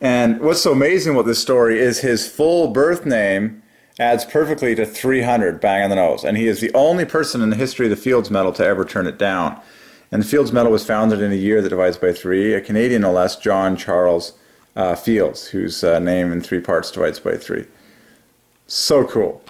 And what's so amazing about this story is his full birth name adds perfectly to 300, bang on the nose. And he is the only person in the history of the Fields Medal to ever turn it down. And the Fields Medal was founded in a year that divides by three. A Canadian, no less, John Charles uh, Fields, whose uh, name in three parts divides by three. So cool.